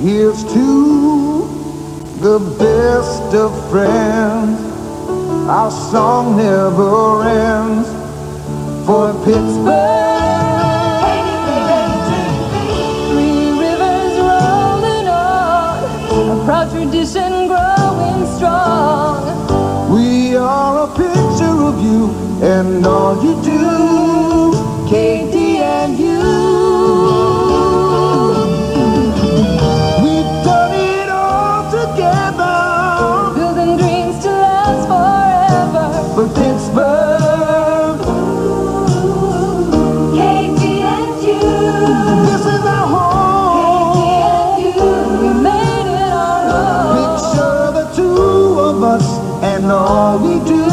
Here's to the best of friends. Our song never ends. For Pittsburgh. Three rivers rolling on, a proud tradition growing strong. We are a picture of you and all you do. for Pittsburgh. This is our home. We made it our own. Picture the two of us and all we do.